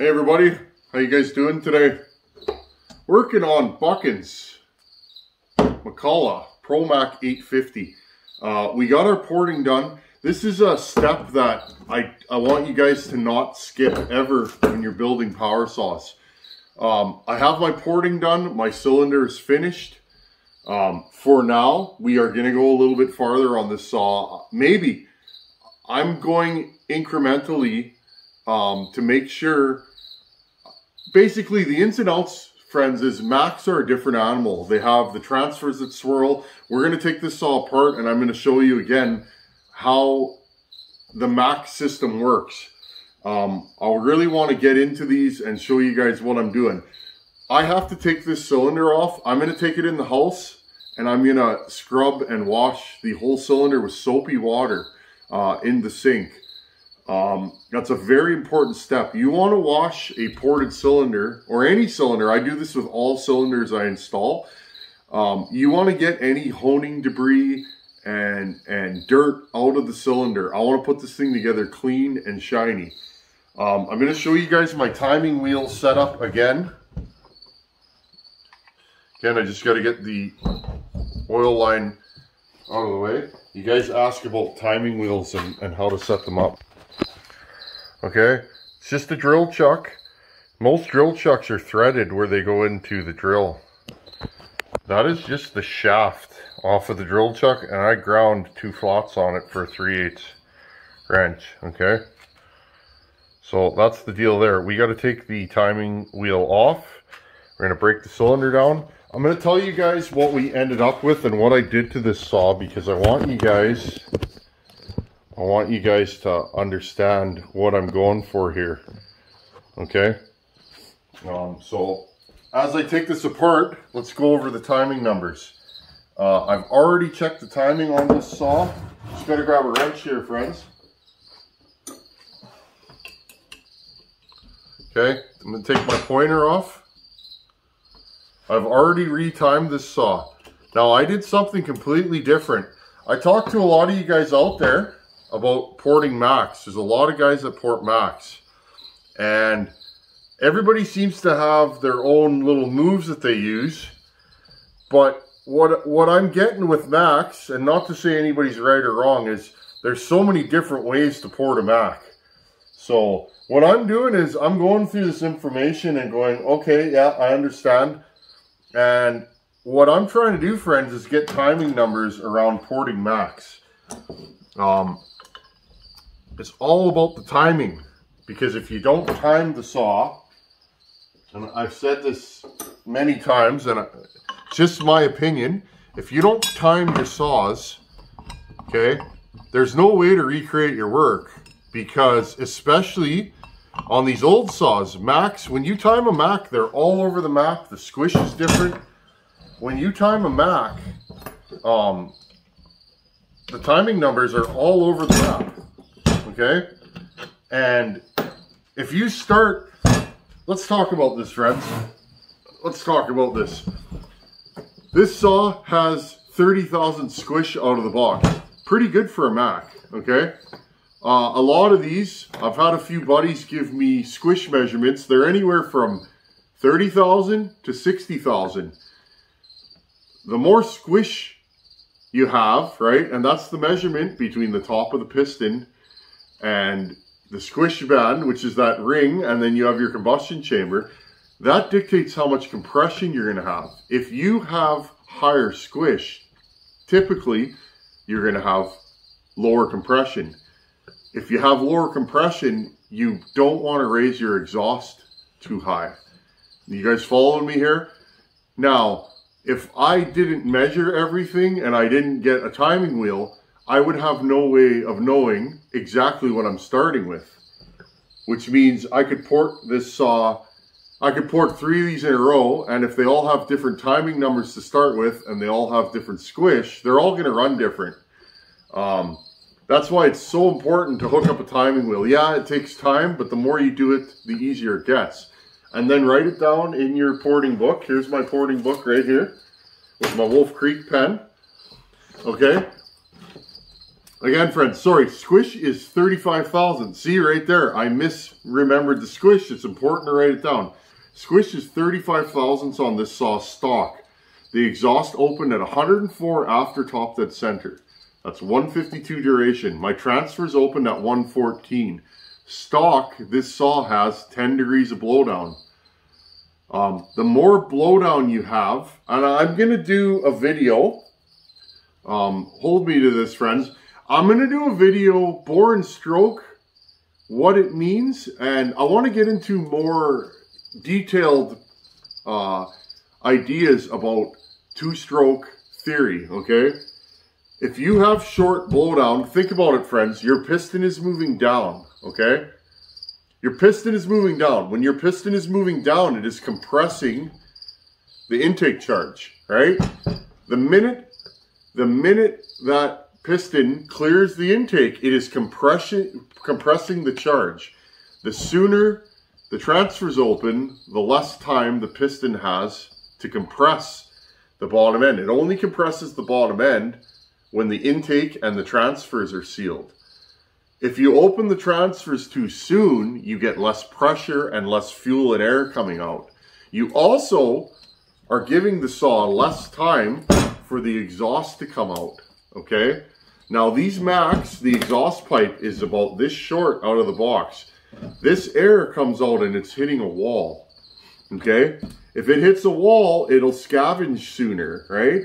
Hey everybody, how you guys doing today? Working on Buckins McCulloch ProMac 850. Uh, we got our porting done. This is a step that I, I want you guys to not skip ever when you're building power saws. Um, I have my porting done. My cylinder is finished. Um, for now, we are going to go a little bit farther on this saw. Maybe I'm going incrementally um, to make sure. Basically, the ins and outs, friends, is Macs are a different animal. They have the transfers that swirl. We're going to take this saw apart, and I'm going to show you again how the Mac system works. Um, I really want to get into these and show you guys what I'm doing. I have to take this cylinder off. I'm going to take it in the house and I'm going to scrub and wash the whole cylinder with soapy water uh, in the sink. Um, that's a very important step. You want to wash a ported cylinder or any cylinder. I do this with all cylinders I install. Um, you want to get any honing debris and, and dirt out of the cylinder. I want to put this thing together clean and shiny. Um, I'm going to show you guys my timing wheel setup again. Again, I just got to get the oil line out of the way. You guys ask about timing wheels and, and how to set them up. Okay, it's just a drill chuck. Most drill chucks are threaded where they go into the drill. That is just the shaft off of the drill chuck and I ground two flots on it for a 3 8 wrench, okay? So that's the deal there. We got to take the timing wheel off. We're going to break the cylinder down. I'm going to tell you guys what we ended up with and what I did to this saw because I want you guys I want you guys to understand what I'm going for here. Okay? Um, so as I take this apart, let's go over the timing numbers. Uh, I've already checked the timing on this saw. Just got to grab a wrench here, friends. Okay, I'm to take my pointer off. I've already retimed this saw. Now, I did something completely different. I talked to a lot of you guys out there about porting Macs. There's a lot of guys that port Macs. And everybody seems to have their own little moves that they use. But what, what I'm getting with Macs, and not to say anybody's right or wrong, is there's so many different ways to port a Mac. So what I'm doing is I'm going through this information and going, okay, yeah, I understand. And what I'm trying to do, friends, is get timing numbers around porting Macs. Um, it's all about the timing. Because if you don't time the saw, and I've said this many times, and it's just my opinion, if you don't time your saws, okay, there's no way to recreate your work. Because especially on these old saws, Macs, when you time a Mac, they're all over the map. The squish is different. When you time a Mac, um, the timing numbers are all over the map, okay? And if you start, let's talk about this, friends. Let's talk about this. This saw has 30,000 squish out of the box. Pretty good for a Mac, okay? Uh, a lot of these, I've had a few buddies give me squish measurements. They're anywhere from 30,000 to 60,000. The more squish you have, right, and that's the measurement between the top of the piston and the squish band, which is that ring, and then you have your combustion chamber, that dictates how much compression you're going to have. If you have higher squish, typically you're going to have lower compression if you have lower compression, you don't want to raise your exhaust too high. You guys following me here? Now, if I didn't measure everything and I didn't get a timing wheel, I would have no way of knowing exactly what I'm starting with. Which means I could port this saw, I could port three of these in a row, and if they all have different timing numbers to start with, and they all have different squish, they're all gonna run different. Um, that's why it's so important to hook up a timing wheel. Yeah, it takes time, but the more you do it, the easier it gets. And then write it down in your porting book. Here's my porting book right here with my Wolf Creek pen. Okay. Again, friends, sorry, squish is 35,000. See right there, I misremembered the squish. It's important to write it down. Squish is 35 thousandths on this saw stock. The exhaust opened at 104 after top dead center. That's 152 duration. My transfers opened at 114. Stock, this saw has 10 degrees of blowdown. Um, the more blowdown you have, and I'm going to do a video, um, hold me to this friends, I'm going to do a video, bore and stroke, what it means, and I want to get into more detailed uh, ideas about two-stroke theory, okay? If you have short blowdown, think about it, friends. Your piston is moving down, okay? Your piston is moving down. When your piston is moving down, it is compressing the intake charge, right? The minute, the minute that piston clears the intake, it is compression, compressing the charge. The sooner the transfer's open, the less time the piston has to compress the bottom end. It only compresses the bottom end when the intake and the transfers are sealed. If you open the transfers too soon, you get less pressure and less fuel and air coming out. You also are giving the saw less time for the exhaust to come out, okay? Now these Macs, the exhaust pipe is about this short out of the box. This air comes out and it's hitting a wall, okay? If it hits a wall, it'll scavenge sooner, right?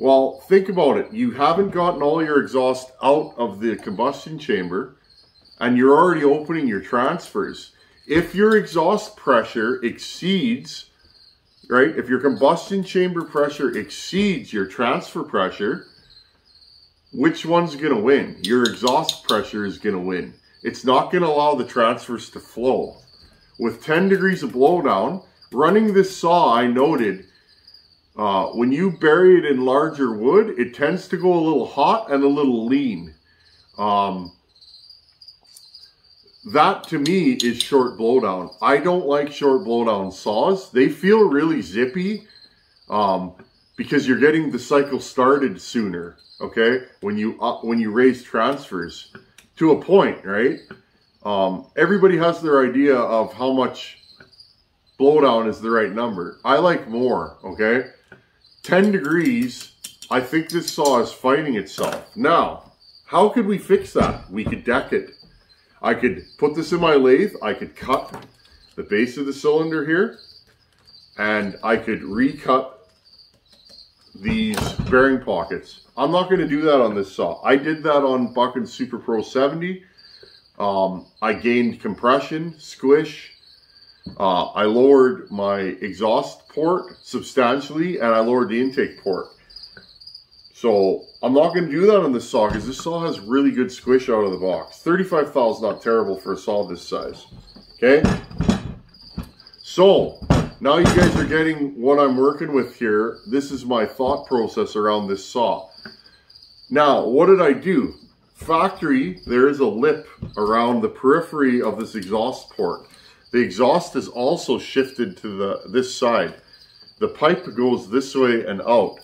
Well, think about it. You haven't gotten all your exhaust out of the combustion chamber and you're already opening your transfers. If your exhaust pressure exceeds, right, if your combustion chamber pressure exceeds your transfer pressure, which one's going to win? Your exhaust pressure is going to win. It's not going to allow the transfers to flow. With 10 degrees of blowdown, running this saw, I noted, uh, when you bury it in larger wood, it tends to go a little hot and a little lean. Um, that to me is short blowdown. I don't like short blowdown saws. They feel really zippy um, because you're getting the cycle started sooner. Okay, when you uh, when you raise transfers to a point, right? Um, everybody has their idea of how much blowdown is the right number. I like more. Okay. 10 degrees, I think this saw is fighting itself. Now, how could we fix that? We could deck it. I could put this in my lathe. I could cut the base of the cylinder here. And I could recut these bearing pockets. I'm not going to do that on this saw. I did that on Buckin Super Pro 70. Um, I gained compression, squish, uh, I lowered my exhaust port substantially and I lowered the intake port. So I'm not going to do that on this saw because this saw has really good squish out of the box. 35 thou is not terrible for a saw this size. Okay. So now you guys are getting what I'm working with here. This is my thought process around this saw. Now, what did I do? Factory, there is a lip around the periphery of this exhaust port. The exhaust is also shifted to the this side. The pipe goes this way and out.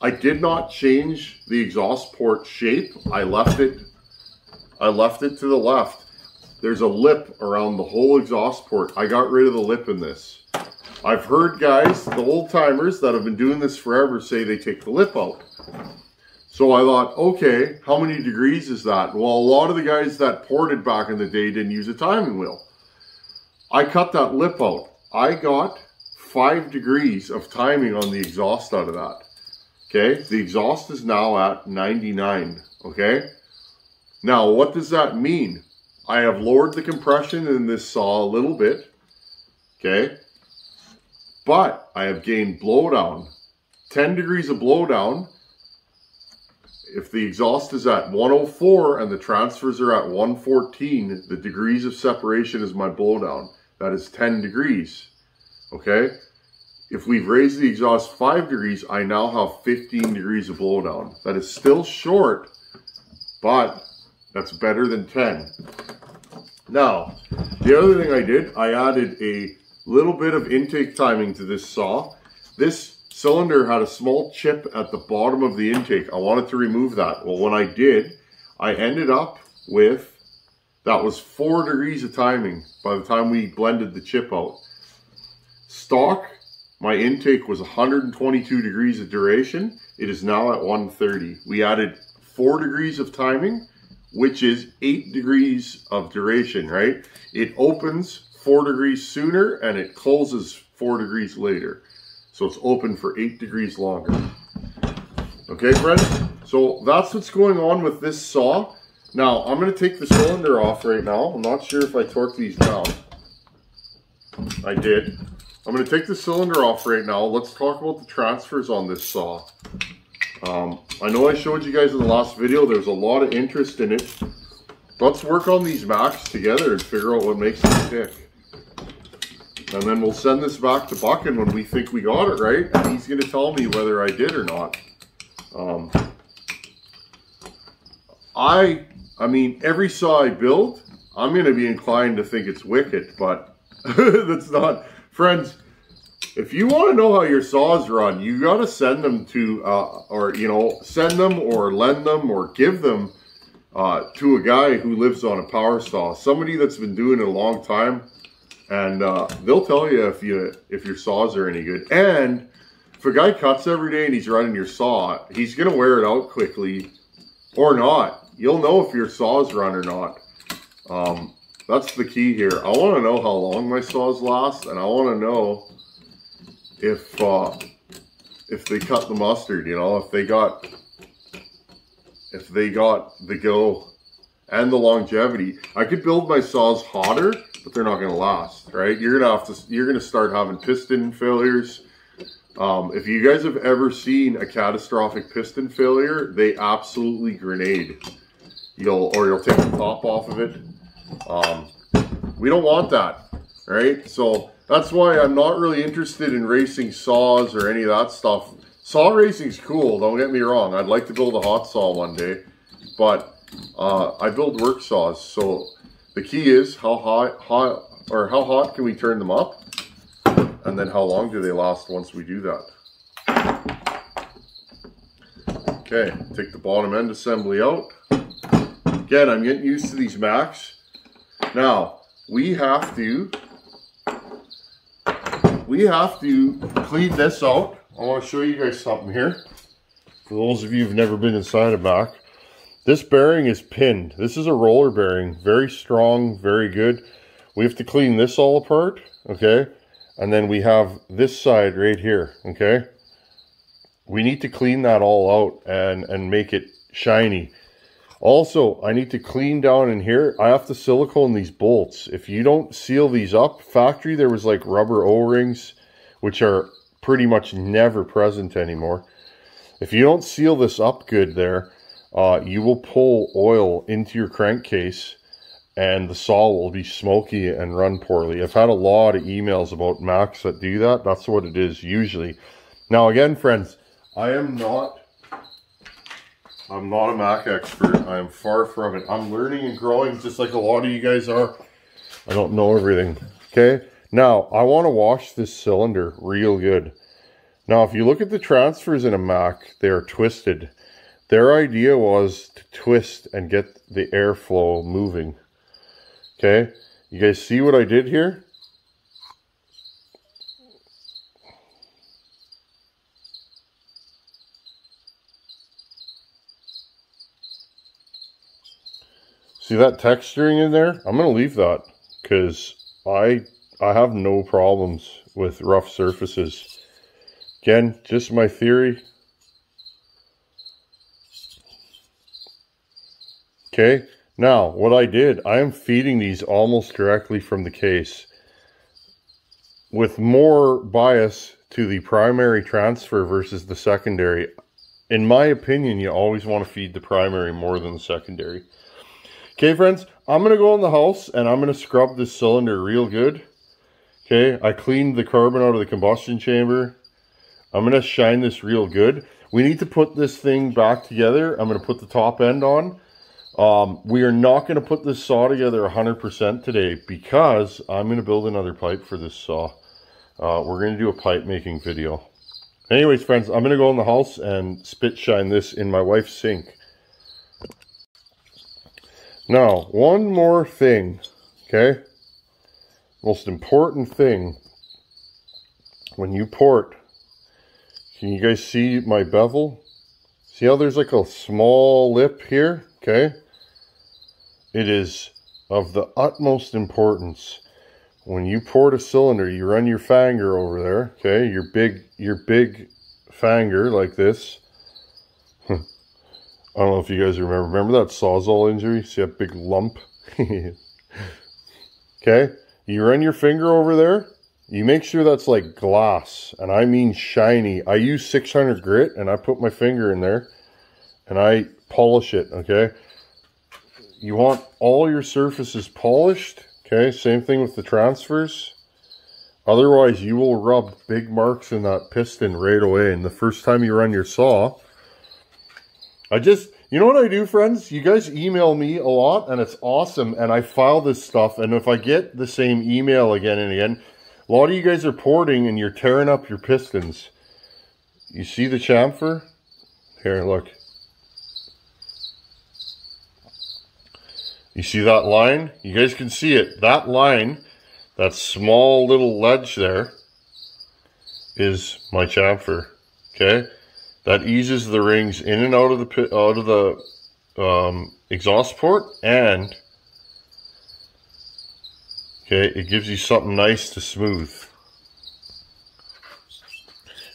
I did not change the exhaust port shape. I left it I left it to the left. There's a lip around the whole exhaust port. I got rid of the lip in this. I've heard guys, the old timers that have been doing this forever say they take the lip out. So I thought, okay, how many degrees is that? Well, a lot of the guys that ported back in the day didn't use a timing wheel. I cut that lip out. I got five degrees of timing on the exhaust out of that. Okay, the exhaust is now at 99. Okay, now what does that mean? I have lowered the compression in this saw a little bit. Okay, but I have gained blowdown. 10 degrees of blowdown. If the exhaust is at 104 and the transfers are at 114, the degrees of separation is my blowdown. That is 10 degrees. Okay? If we've raised the exhaust 5 degrees, I now have 15 degrees of blowdown. That is still short, but that's better than 10. Now, the other thing I did, I added a little bit of intake timing to this saw. This cylinder had a small chip at the bottom of the intake. I wanted to remove that. Well, when I did, I ended up with, that was four degrees of timing by the time we blended the chip out. Stock, my intake was 122 degrees of duration. It is now at 130. We added four degrees of timing, which is eight degrees of duration, right? It opens four degrees sooner and it closes four degrees later. So it's open for eight degrees longer. Okay, friends? So that's what's going on with this saw. Now, I'm going to take the cylinder off right now. I'm not sure if I torqued these down. I did. I'm going to take the cylinder off right now. Let's talk about the transfers on this saw. Um, I know I showed you guys in the last video, there's a lot of interest in it. Let's work on these Macs together and figure out what makes them tick. And then we'll send this back to Buckin when we think we got it right. And he's going to tell me whether I did or not. Um, I, I mean, every saw I build, I'm going to be inclined to think it's wicked, but that's not. Friends, if you want to know how your saws run, you got to send them to, uh, or, you know, send them or lend them or give them uh, to a guy who lives on a power saw. Somebody that's been doing it a long time and uh, they'll tell you if you if your saws are any good. And if a guy cuts every day and he's running your saw, he's gonna wear it out quickly or not. You'll know if your saws run or not. Um, that's the key here. I want to know how long my saws last, and I want to know if uh, if they cut the mustard. You know, if they got if they got the go and the longevity. I could build my saws hotter but they're not going to last, right? You're going to have to, you're going to start having piston failures. Um, if you guys have ever seen a catastrophic piston failure, they absolutely grenade. You'll, or you'll take the top off of it. Um, we don't want that, right? So that's why I'm not really interested in racing saws or any of that stuff. Saw racing's cool, don't get me wrong. I'd like to build a hot saw one day, but uh, I build work saws, so the key is how hot, hot, or how hot can we turn them up? And then how long do they last once we do that? Okay, take the bottom end assembly out. Again, I'm getting used to these Macs. Now, we have to, we have to clean this out. I want to show you guys something here. For those of you who've never been inside a Mac. This bearing is pinned. This is a roller bearing. Very strong, very good. We have to clean this all apart, okay? And then we have this side right here, okay? We need to clean that all out and, and make it shiny. Also, I need to clean down in here. I have to silicone these bolts. If you don't seal these up, factory there was like rubber O-rings, which are pretty much never present anymore. If you don't seal this up good there, uh, you will pull oil into your crankcase and the saw will be smoky and run poorly. I've had a lot of emails about Macs that do that. That's what it is usually. Now again, friends, I am not I'm not a Mac expert. I am far from it. I'm learning and growing just like a lot of you guys are. I don't know everything. Okay. Now, I want to wash this cylinder real good. Now, if you look at the transfers in a Mac, they are twisted. Their idea was to twist and get the airflow moving. Okay, you guys see what I did here? See that texturing in there? I'm going to leave that because I I have no problems with rough surfaces. Again, just my theory. Okay, now what I did, I am feeding these almost directly from the case with more bias to the primary transfer versus the secondary. In my opinion, you always want to feed the primary more than the secondary. Okay, friends, I'm going to go in the house and I'm going to scrub this cylinder real good. Okay, I cleaned the carbon out of the combustion chamber. I'm going to shine this real good. We need to put this thing back together. I'm going to put the top end on um, we are not going to put this saw together 100% today because I'm going to build another pipe for this saw. Uh, we're going to do a pipe making video. Anyways, friends, I'm going to go in the house and spit shine this in my wife's sink. Now, one more thing, okay? Most important thing when you port, can you guys see my bevel? See how there's like a small lip here, okay? It is of the utmost importance when you port a cylinder, you run your fanger over there, okay? Your big, your big fanger like this. I don't know if you guys remember. Remember that sawzall injury? See that big lump? okay? You run your finger over there. You make sure that's like glass, and I mean shiny. I use 600 grit, and I put my finger in there, and I polish it, okay? You want all your surfaces polished Okay, same thing with the transfers. Otherwise, you will rub big marks in that piston right away. And the first time you run your saw, I just, you know what I do, friends? You guys email me a lot, and it's awesome. And I file this stuff. And if I get the same email again and again, a lot of you guys are porting and you're tearing up your pistons. You see the chamfer? Here, look. You see that line? You guys can see it. That line, that small little ledge there, is my chamfer. Okay, that eases the rings in and out of the pit, out of the um, exhaust port, and okay, it gives you something nice to smooth.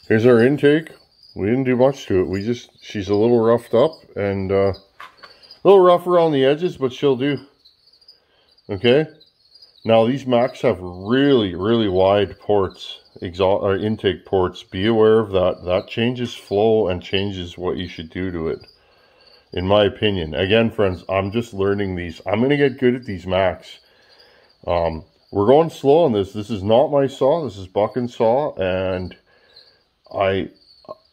Here's our intake. We didn't do much to it. We just she's a little roughed up and. Uh, a little rough around the edges, but she'll do. Okay. Now these Macs have really, really wide ports, exhaust or intake ports. Be aware of that. That changes flow and changes what you should do to it. In my opinion. Again, friends, I'm just learning these. I'm to get good at these Macs. Um, we're going slow on this. This is not my saw. This is Buck and Saw. And I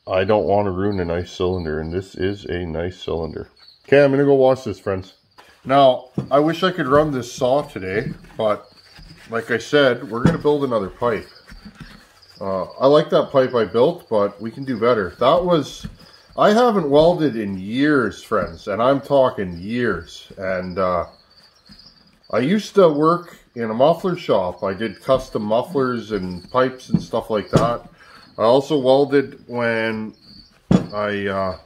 I don't want to ruin a nice cylinder. And this is a nice cylinder. Okay, I'm to go wash this, friends. Now, I wish I could run this saw today, but like I said, we're to build another pipe. Uh, I like that pipe I built, but we can do better. That was, I haven't welded in years, friends, and I'm talking years. And uh, I used to work in a muffler shop. I did custom mufflers and pipes and stuff like that. I also welded when I uh,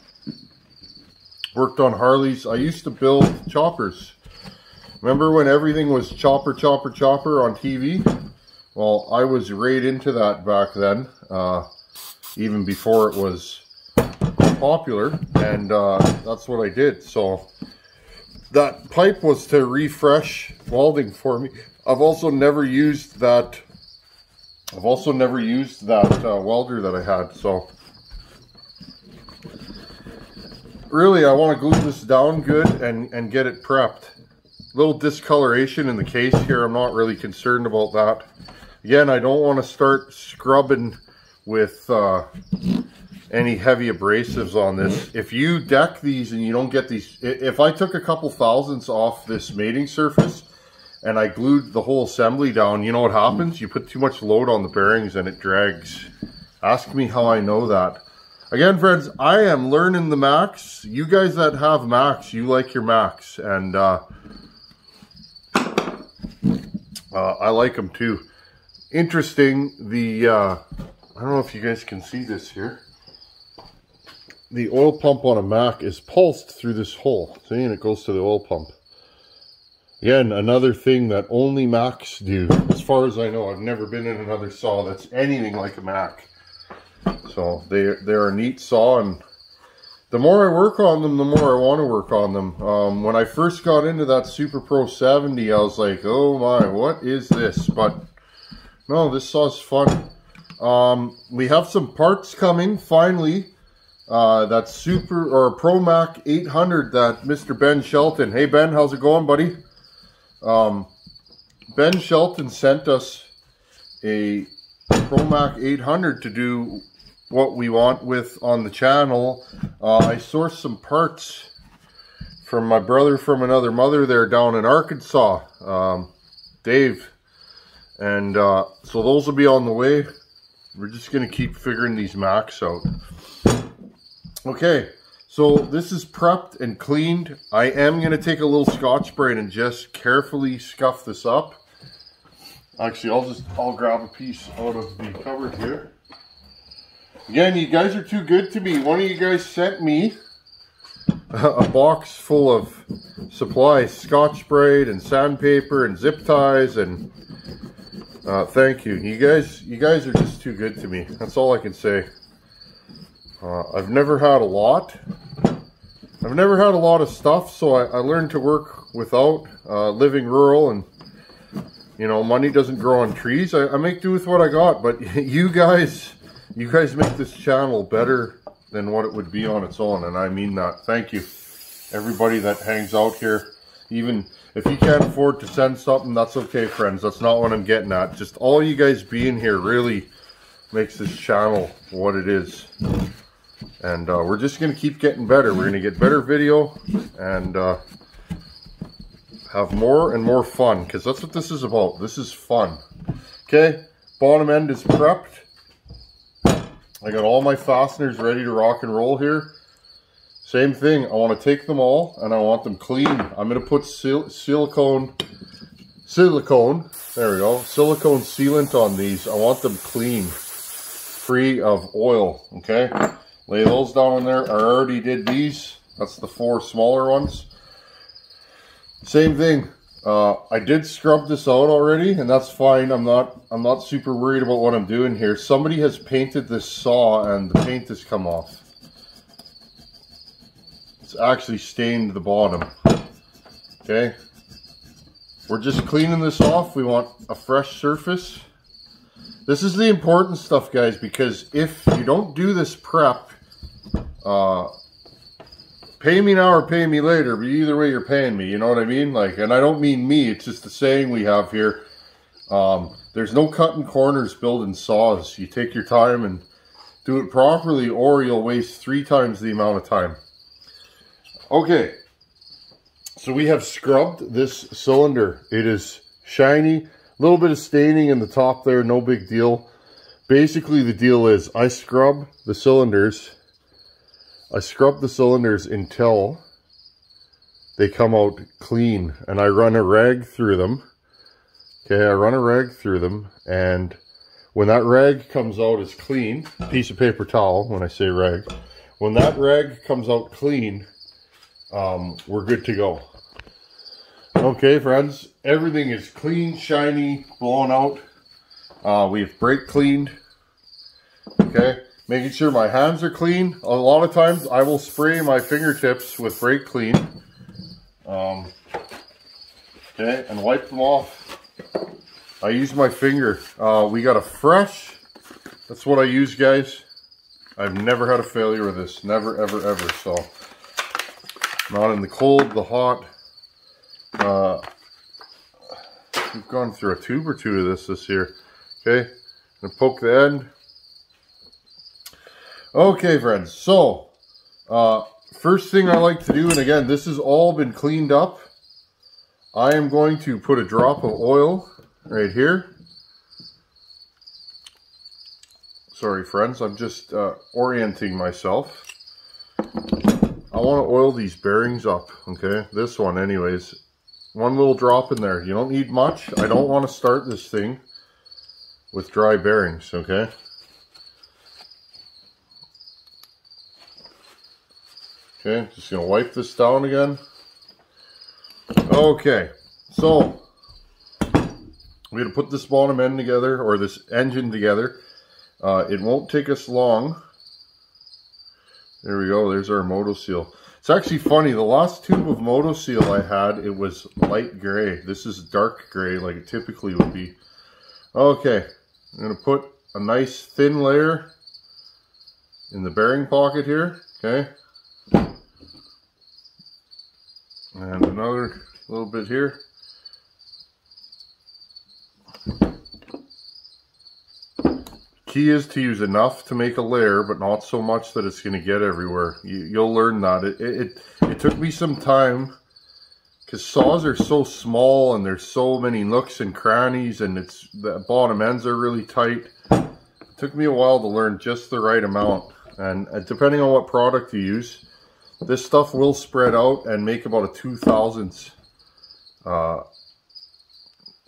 worked on Harleys. I used to build choppers. Remember when everything was chopper, chopper, chopper on TV? Well, I was right into that back then, uh, even before it was popular, and uh, that's what I did. So that pipe was to refresh welding for me. I've also never used that. I've also never used that uh, welder that I had. So really I want to glue this down good and, and get it prepped. Little discoloration in the case here. I'm not really concerned about that. Again, I don't want to start scrubbing with uh, any heavy abrasives on this. If you deck these and you don't get these, if I took a couple thousandths off this mating surface and I glued the whole assembly down, you know what happens? You put too much load on the bearings and it drags. Ask me how I know that. Again, friends, I am learning the Macs. You guys that have Macs, you like your Macs. And uh, uh, I like them too. Interesting, the, uh, I don't know if you guys can see this here. The oil pump on a Mac is pulsed through this hole. See, and it goes to the oil pump. Again, another thing that only Macs do. As far as I know, I've never been in another saw that's anything like a Mac. So they, they're a neat saw and the more I work on them, the more I want to work on them. Um, when I first got into that Super Pro 70, I was like, oh my, what is this? But no, this saw's fun. Um, we have some parts coming, finally. Uh, that Super, or Pro Mac 800 that Mr. Ben Shelton. Hey Ben, how's it going, buddy? Um, ben Shelton sent us a Pro Mac 800 to do what we want with on the channel. Uh, I sourced some parts from my brother from another mother there down in Arkansas, um, Dave. And uh, so those will be on the way. We're just going to keep figuring these Macs out. Okay, So this is prepped and cleaned. I am going to take a little Scotch-Brite and just carefully scuff this up. Actually, I'll just, I'll grab a piece out of the cupboard here. Again, you guys are too good to me. One of you guys sent me a box full of supplies, Scotch-Brite and sandpaper and zip ties and uh, thank you. You guys, you guys are just too good to me. That's all I can say. Uh, I've never had a lot. I've never had a lot of stuff, so I, I learned to work without, uh, living rural and, you know, money doesn't grow on trees. I, I make do with what I got, but you guys, you guys make this channel better than what it would be on its own, and I mean that. Thank you. Everybody that hangs out here, even if you can't afford to send something, that's okay, friends. That's not what I'm getting at. Just all you guys being here really makes this channel what it is. And uh, we're just going to keep getting better. We're going to get better video and uh, have more and more fun because that's what this is about. This is fun. Okay, bottom end is prepped. I got all my fasteners ready to rock and roll here. Same thing, I want to take them all and I want them clean. I'm going to put sil silicone, silicone, there we go, silicone sealant on these. I want them clean, free of oil, okay? Lay those down in there. I already did these. That's the four smaller ones. Same thing. Uh, I did scrub this out already, and that's fine. I'm not I'm not super worried about what I'm doing here. Somebody has painted this saw, and the paint has come off It's actually stained the bottom. Okay. We're just cleaning this off. We want a fresh surface. This is the important stuff, guys, because if you don't do this prep, uh, pay me now or pay me later, but either way you're paying me, you know what I mean? Like, and I don't mean me, it's just the saying we have here. Um, there's no cutting corners building saws. You take your time and do it properly or you'll waste three times the amount of time. Okay, so we have scrubbed this cylinder. It is shiny, a little bit of staining in the top there, no big deal. Basically, the deal is I scrub the cylinders. I scrub the cylinders until they come out clean. And I run a rag through them. Okay, I run a rag through them. And when that rag comes out as clean, piece of paper towel, when I say rag, when that rag comes out clean, um, we're good to go. Okay, friends, everything is clean, shiny, blown out. Uh, we've brake cleaned. Okay, making sure my hands are clean. A lot of times I will spray my fingertips with brake clean. Um, okay, and wipe them off. I use my finger. Uh, we got a fresh, that's what I use, guys. I've never had a failure with this. Never, ever, ever. So, not in the cold, the hot. Uh, we've gone through a tube or two of this this year. Okay, gonna poke the end. Okay, friends. So, uh, first thing I like to do, and again, this has all been cleaned up. I am going to put a drop of oil right here. Sorry, friends. I'm just uh, orienting myself. I want to oil these bearings up, okay? This one anyways. One little drop in there. You don't need much. I don't want to start this thing with dry bearings, okay? Okay, just to wipe this down again. Okay, so we're to put this bottom end together, or this engine together. Uh, it won't take us long there we go. There's our Moto Seal. It's actually funny. The last tube of Moto Seal I had, it was light gray. This is dark gray like it typically would be. Okay. I'm to put a nice thin layer in the bearing pocket here. Okay. And another little bit here. key is to use enough to make a layer, but not so much that it's going to get everywhere. You, will learn that. It, it, it took me some time because saws are so small and there's so many nooks and crannies and it's the bottom ends are really tight. It took me a while to learn just the right amount. And uh, depending on what product you use, this stuff will spread out and make about a two thousandths uh,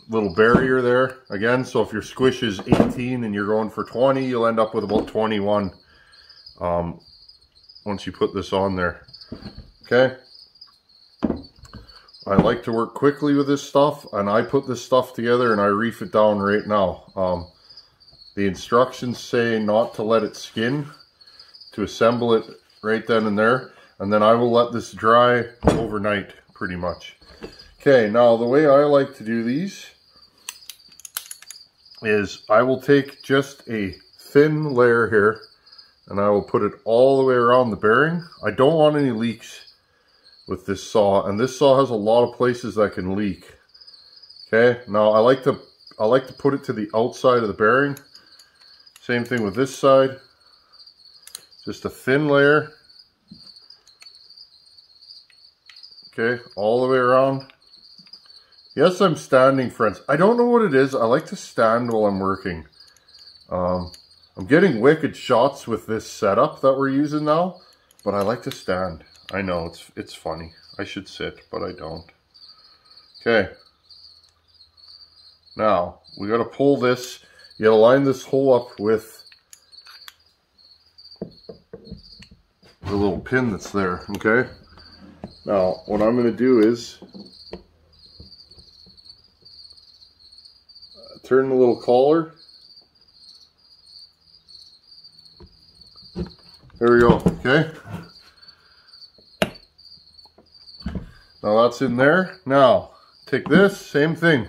little barrier there again. So if your squish is 18 and you're going for 20, you'll end up with about 21 um, once you put this on there. Okay. I like to work quickly with this stuff and I put this stuff together and I reef it down right now. Um, the instructions say not to let it skin, to assemble it right then and there. And then I will let this dry overnight pretty much. Okay, now the way I like to do these is I will take just a thin layer here and I will put it all the way around the bearing. I don't want any leaks with this saw and this saw has a lot of places that can leak. Okay, now I like to I like to put it to the outside of the bearing. Same thing with this side. Just a thin layer. Okay, all the way around. Yes, I'm standing, friends. I don't know what it is. I like to stand while I'm working. Um, I'm getting wicked shots with this setup that we're using now, but I like to stand. I know, it's, it's funny. I should sit, but I don't. Okay. Now, we got to pull this. You got to line this hole up with the little pin that's there, okay? Now, what I'm going to do is uh, turn the little collar. There we go, okay? Now that's in there. Now, take this, same thing.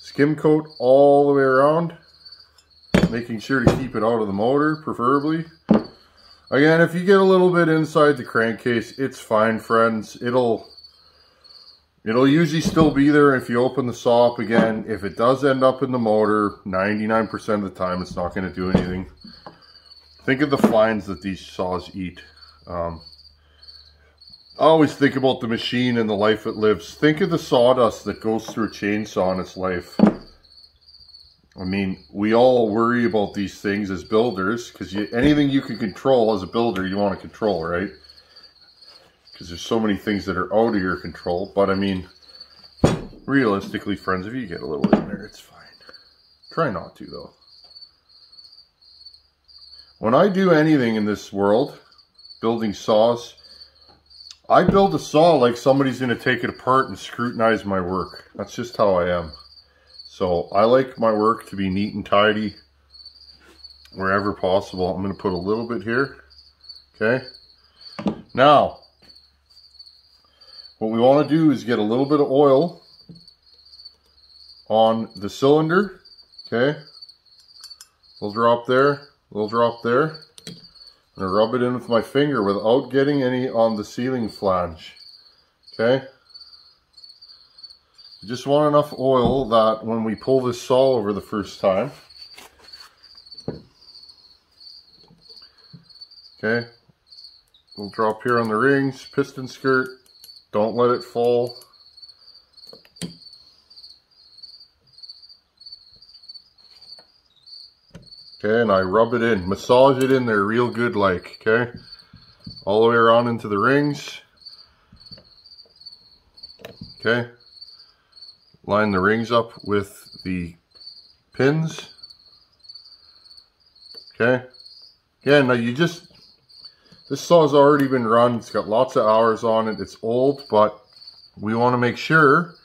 Skim coat all the way around, making sure to keep it out of the motor, preferably. Again, if you get a little bit inside the crankcase, it's fine, friends. It'll It'll usually still be there if you open the saw up again. If it does end up in the motor, 99% of the time it's not going to do anything. Think of the fines that these saws eat. Um, always think about the machine and the life it lives. Think of the sawdust that goes through a chainsaw in its life. I mean, we all worry about these things as builders because anything you can control as a builder, you want to control, right? because there's so many things that are out of your control. But I mean, realistically, friends, if you get a little in there, it's fine. Try not to, though. When I do anything in this world, building saws, I build a saw like somebody's going to take it apart and scrutinize my work. That's just how I am. So I like my work to be neat and tidy wherever possible. I'm going to put a little bit here. Okay. Now, what we want to do is get a little bit of oil on the cylinder. Okay. Little drop there, little drop there. I'm going to rub it in with my finger without getting any on the sealing flange. Okay. Just want enough oil that when we pull this saw over the first time, okay, we'll drop here on the rings, piston skirt, don't let it fall. Okay, and I rub it in, massage it in there real good like, okay? All the way around into the rings. Okay. Line the rings up with the pins. Okay. Again, now you just this saw's already been run. It's got lots of hours on it. It's old, but we want to make sure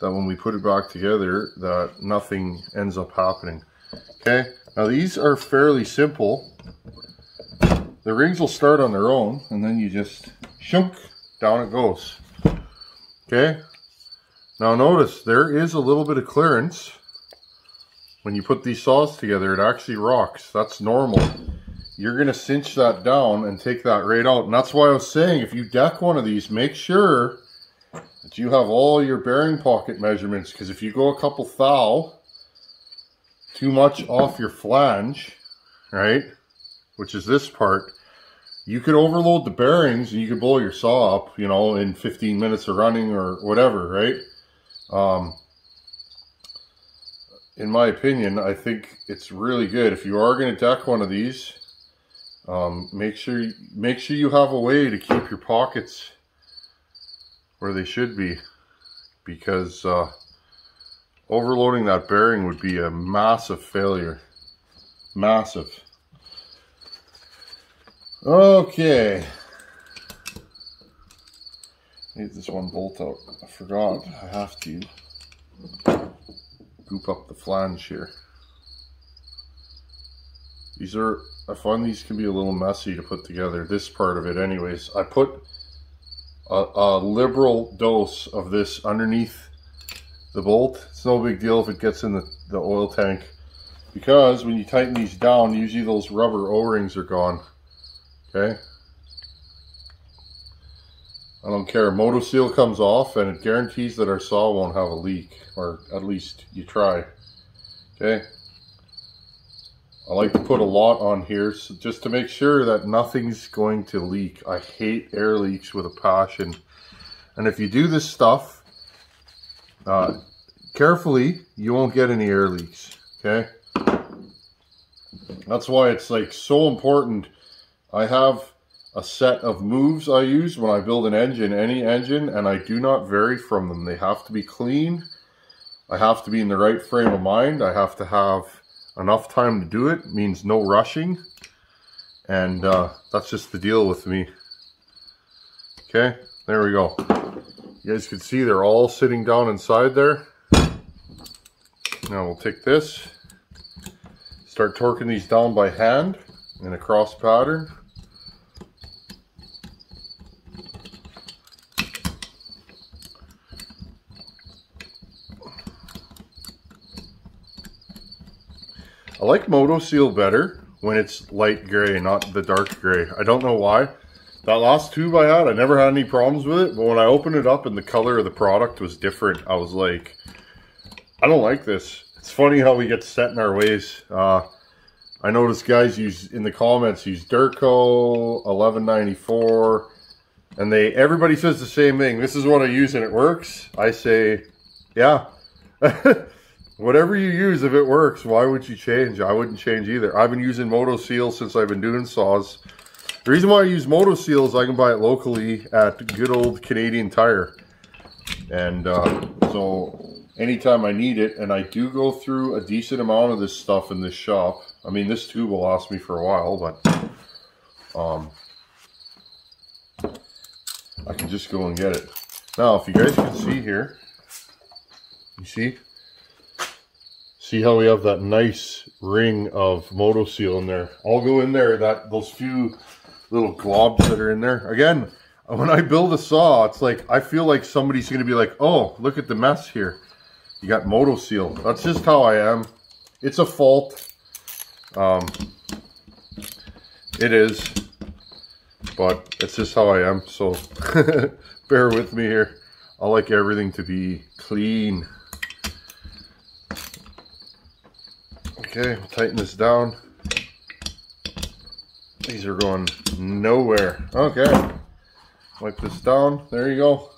that when we put it back together that nothing ends up happening. Okay, now these are fairly simple. The rings will start on their own and then you just shunk, down it goes. Okay, now notice there is a little bit of clearance when you put these saws together. It actually rocks. That's normal you're going to cinch that down and take that right out. And that's why I was saying, if you deck one of these, make sure that you have all your bearing pocket measurements. Because if you go a couple thou too much off your flange, right, which is this part, you could overload the bearings and you could blow your saw up, you know, in 15 minutes of running or whatever, right? Um, in my opinion, I think it's really good. If you are going to deck one of these, Um, make sure make sure you have a way to keep your pockets where they should be because uh, overloading that bearing would be a massive failure. Massive. Okay. Need this one bolt out. I forgot. I have to goop up the flange here. These are, I find these can be a little messy to put together. This part of it anyways. I put a, a liberal dose of this underneath the bolt. It's no big deal if it gets in the, the oil tank because when you tighten these down, usually those rubber O-rings are gone. Okay. I don't care. Moto seal comes off and it guarantees that our saw won't have a leak or at least you try. Okay. I like to put a lot on here so just to make sure that nothing's going to leak. I hate air leaks with a passion. And if you do this stuff uh, carefully, you won't get any air leaks. Okay. That's why it's like so important. I have a set of moves I use when I build an engine, any engine, and I do not vary from them. They have to be clean. I have to be in the right frame of mind. I have to have enough time to do it. Means no rushing. And uh, that's just the deal with me. Okay there we go. You guys can see they're all sitting down inside there. Now we'll take this. Start torquing these down by hand in a cross pattern like Moto Seal better when it's light gray, not the dark gray. I don't know why. That last tube I had, I never had any problems with it, but when I opened it up and the color of the product was different, I was like, I don't like this. It's funny how we get set in our ways. Uh, I noticed guys use, in the comments, use Dirko, 1194, and they, everybody says the same thing. This is what I use and it works. I say, yeah. whatever you use, if it works, why would you change? I wouldn't change either. I've been using Moto Seal since I've been doing saws. The reason why I use Moto Seal is I can buy it locally at good old Canadian Tire. And uh, so anytime I need it, and I do go through a decent amount of this stuff in this shop. I mean, this tube will last me for a while, but um, I can just go and get it. Now, if you guys can see here, you see, See how we have that nice ring of Moto Seal in there. I'll go in there, that those few little globs that are in there. Again, when I build a saw, it's like, I feel like somebody's going to be like, oh, look at the mess here. You got Moto Seal. That's just how I am. It's a fault. Um, it is. But it's just how I am. So bear with me here. I like everything to be clean. Okay, we'll tighten this down. These are going nowhere. Okay, wipe this down. There you go.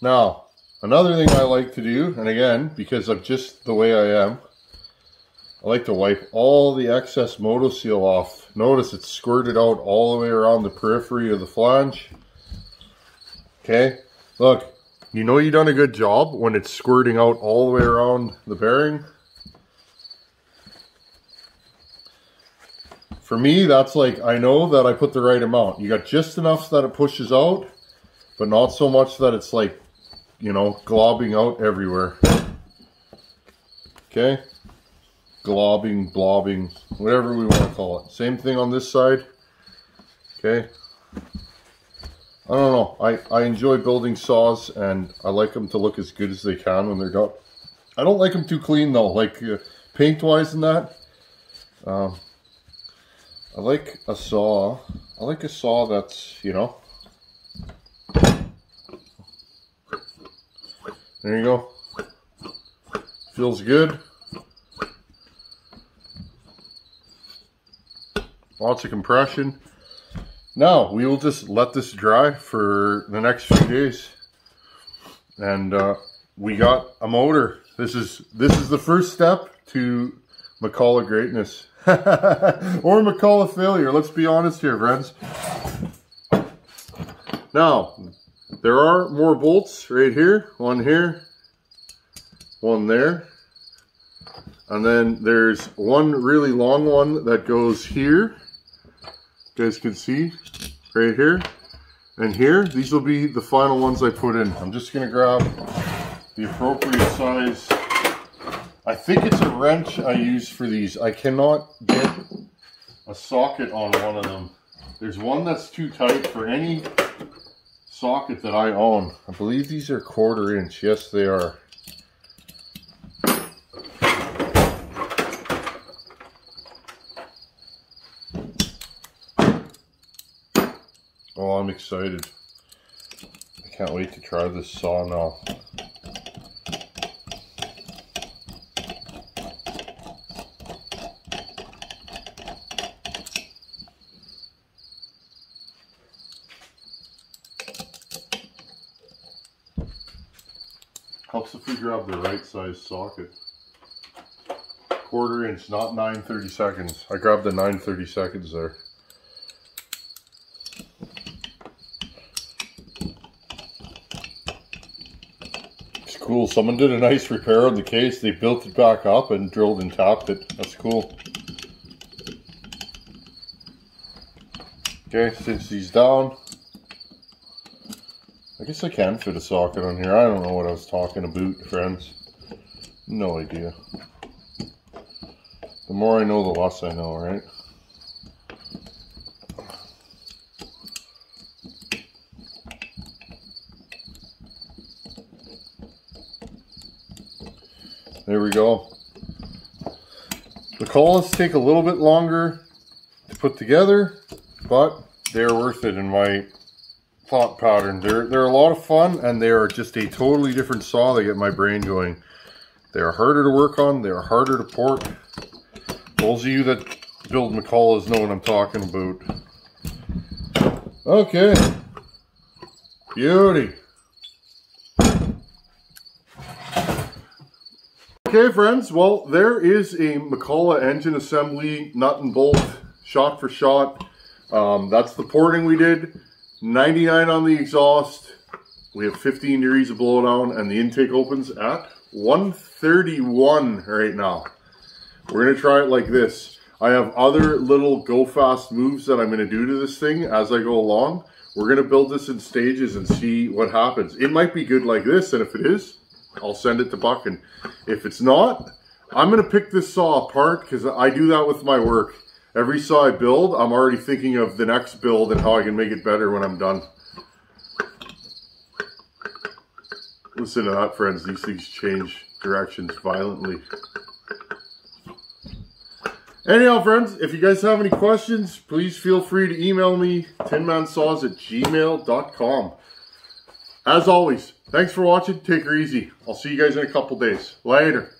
Now, another thing I like to do, and again, because of just the way I am, I like to wipe all the excess Moto Seal off. Notice it's squirted out all the way around the periphery of the flange. Okay, look, you know you've done a good job when it's squirting out all the way around the bearing. For me, that's like, I know that I put the right amount. You got just enough that it pushes out, but not so much that it's like, you know, globbing out everywhere. Okay? Globbing, blobbing, whatever we want to call it. Same thing on this side. Okay? I don't know. I, I enjoy building saws and I like them to look as good as they can when they're done. I don't like them too clean though, like uh, paint-wise and that. Um, I like a saw. I like a saw that's, you know. There you go. Feels good. Lots of compression. Now, we will just let this dry for the next few days. And uh, we got a motor. This is this is the first step to McCulloch greatness. Or McCulloch failure. Let's be honest here, friends. Now, there are more bolts right here. One here, one there. And then there's one really long one that goes here. You guys can see right here. And here, these will be the final ones I put in. I'm just gonna grab the appropriate size. I think it's a wrench I use for these. I cannot get a socket on one of them. There's one that's too tight for any socket that I own. I believe these are quarter inch. Yes, they are. Oh, I'm excited. I can't wait to try this saw now. Helps if we grab the right size socket. Quarter inch, not 9 30 seconds. I grabbed the 9 30 seconds there. It's cool. Someone did a nice repair on the case. They built it back up and drilled and tapped it. That's cool. Okay, since he's down, I guess I can fit a socket on here. I don't know what I was talking about, friends. No idea. The more I know, the less I know, right? There we go. The collars take a little bit longer to put together, but they're worth it in my pattern. They're, they're a lot of fun and they are just a totally different saw. They get my brain going. They are harder to work on. They are harder to port. Those of you that build McCullochs know what I'm talking about. Okay. Beauty. Okay, friends. Well, there is a McCulloch engine assembly, nut and bolt, shot for shot. Um, that's the porting we did. 99 on the exhaust. We have 15 degrees of blowdown, and the intake opens at 131 right now. We're to try it like this. I have other little go fast moves that I'm to do to this thing as I go along. We're to build this in stages and see what happens. It might be good like this, and if it is, I'll send it to Buck. And if it's not, I'm to pick this saw apart because I do that with my work. Every saw I build, I'm already thinking of the next build and how I can make it better when I'm done. Listen to that, friends. These things change directions violently. Anyhow, friends, if you guys have any questions, please feel free to email me, tinmansaws at gmail.com. As always, thanks for watching. Take her easy. I'll see you guys in a couple days. Later.